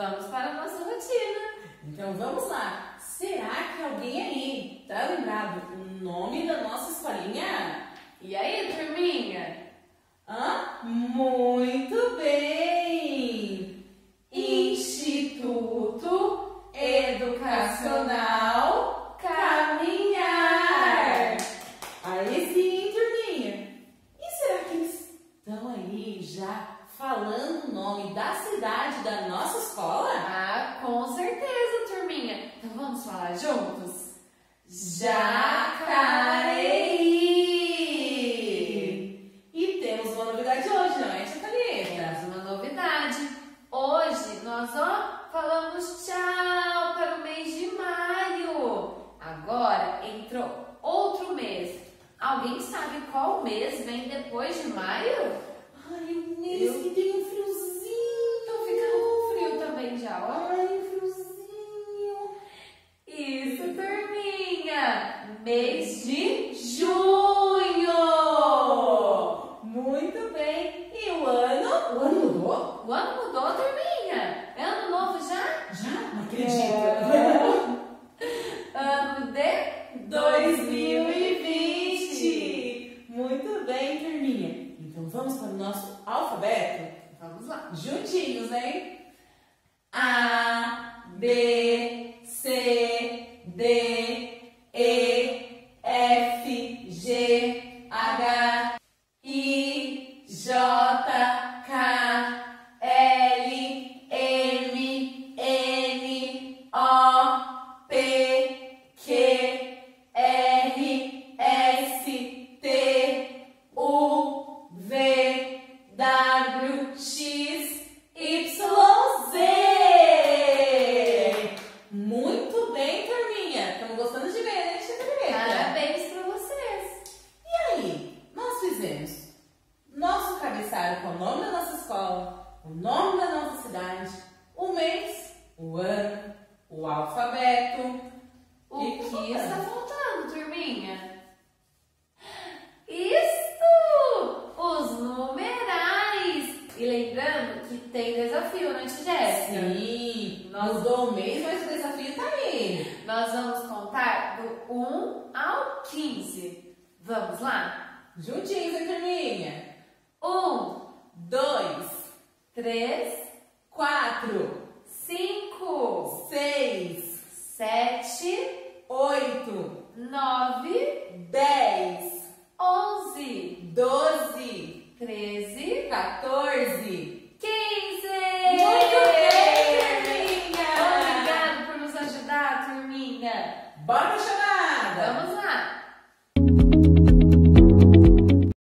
vamos para a nossa rotina. Então vamos lá. Será que alguém aí tá lembrado o nome da nossa escolinha? E aí, turminha? Hã? Muito bem! Instituto Educacional Caminhar. Aí sim, turminha. E será que eles estão aí já falando o nome da cidade da nossa escola? Ah, com certeza, turminha. Então vamos falar juntos? Jacareí! E temos uma novidade hoje, não é, Thalita? Temos uma novidade. Hoje nós ó, falamos tchau para o mês de maio. Agora entrou outro mês. Alguém sabe qual mês vem depois de maio? O nosso alfabeto? Vamos lá. Juntinhos, hein? A, B, C, D, nossa escola, o nome da nossa cidade, o mês, o ano, o alfabeto. O E que faltando? está faltando, turminha? Isso! Os numerais! E lembrando que tem desafio, né, Tia Jéssica? Sim, Nós- mudou o mês, mas o desafio tá aí. Nós vamos contar do 1 ao 15. Vamos lá? Juntinhos, hein, turminha? 1, Dois, 3, quatro, 5, seis, 7, oito, 9, dez, 11, doze, 13, 14. 15! Muito bem, turminha! Obrigado por nos ajudar, turminha! Bora chamada! Vamos lá!